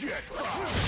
Get out!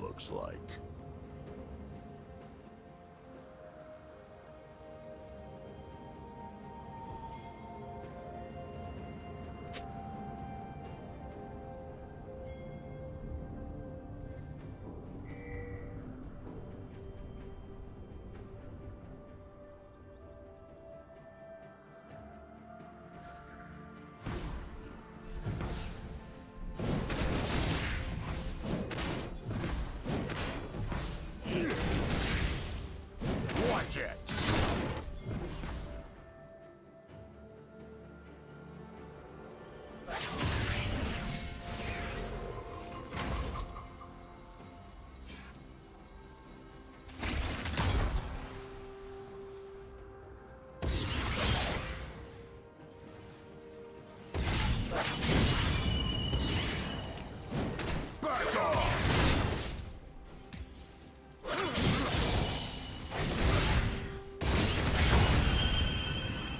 Looks like.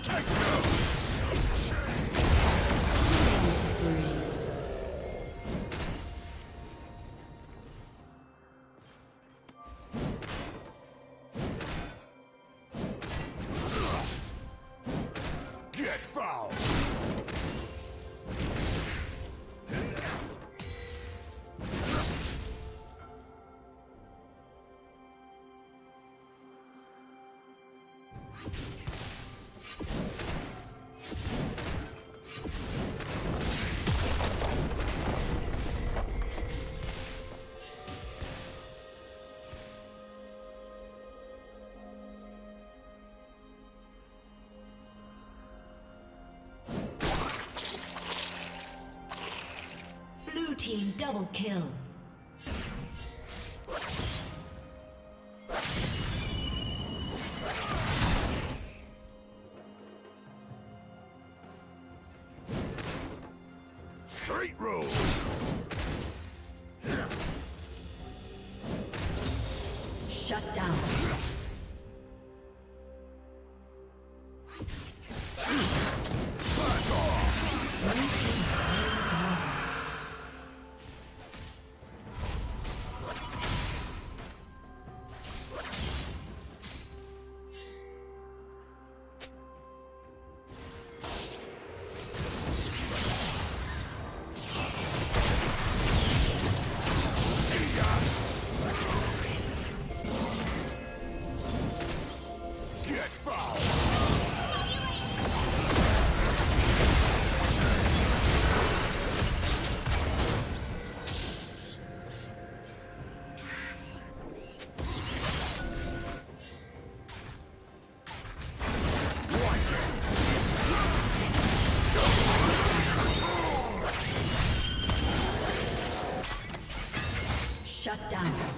Take it out! Team double kill. Down.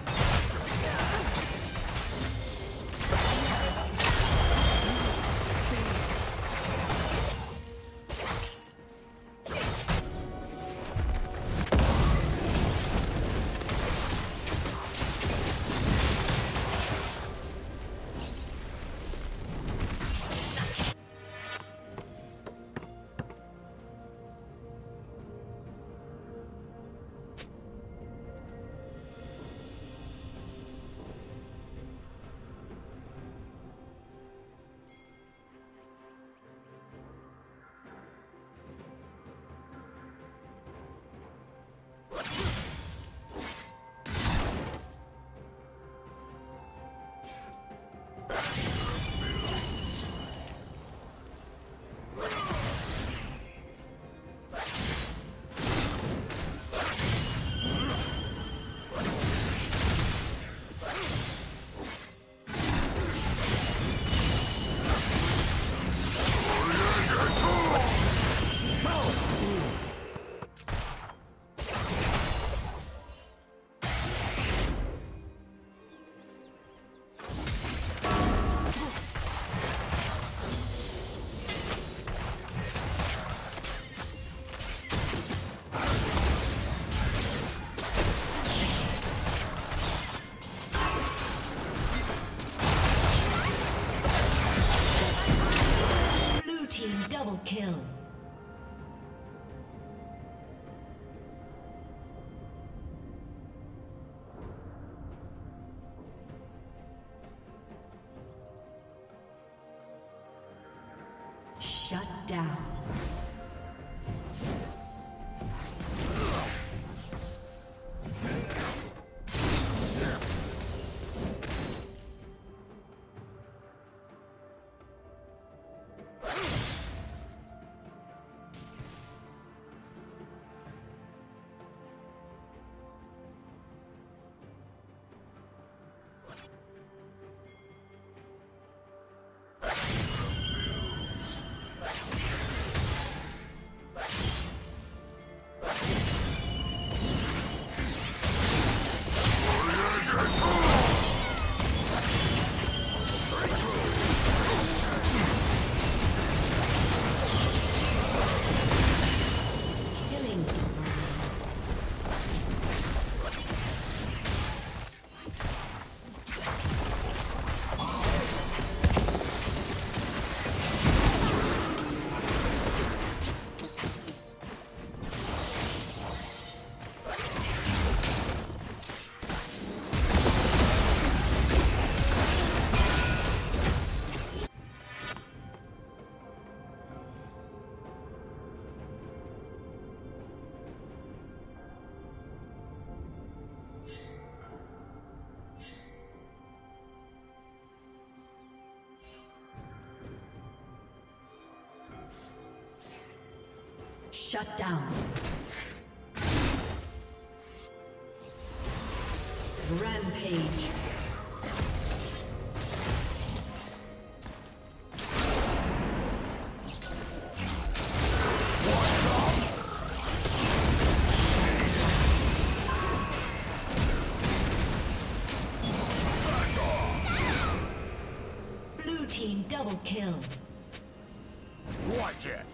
Shut down. Rampage. Blue team double kill. Watch it!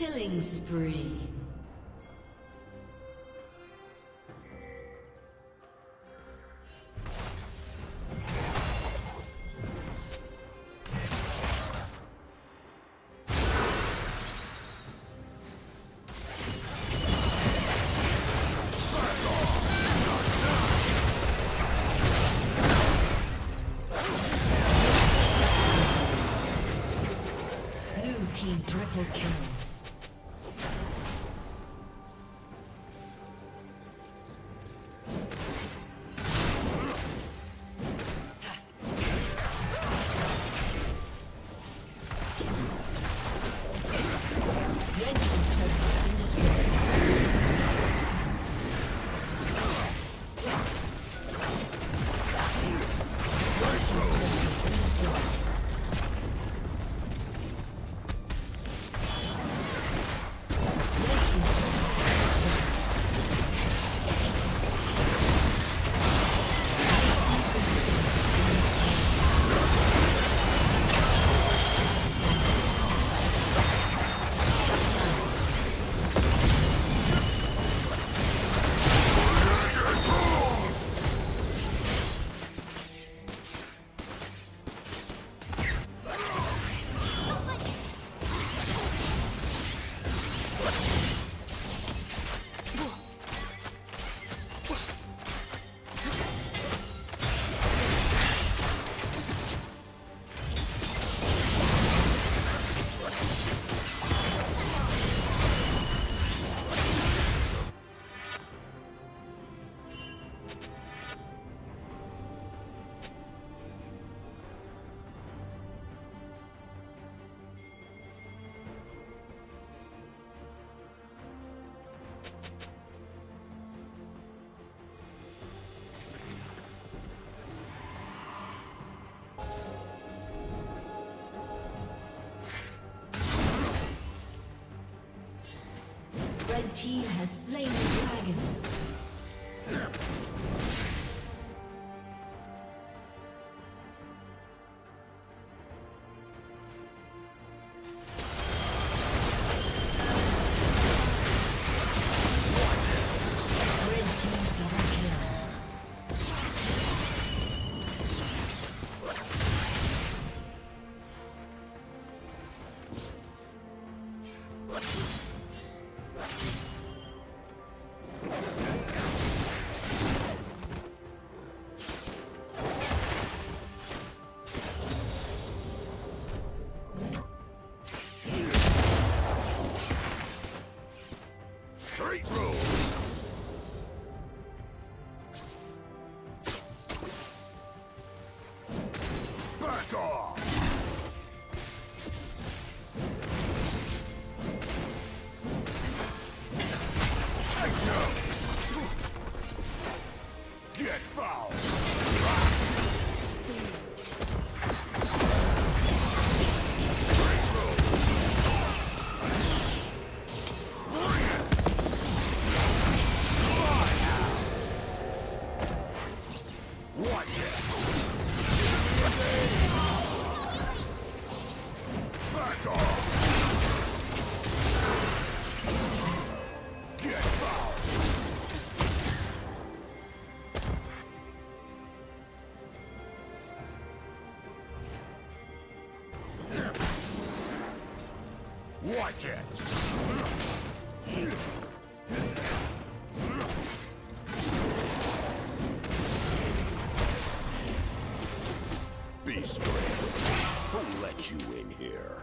Killing spree. Has slain Be straight. Who let you in here?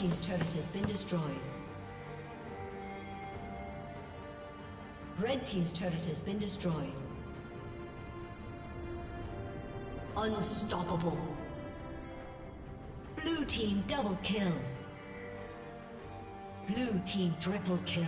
Red team's turret has been destroyed. Red Team's turret has been destroyed. Unstoppable. Blue Team double kill. Blue Team triple kill.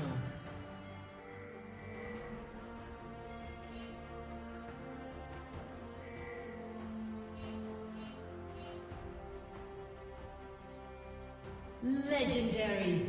Legendary.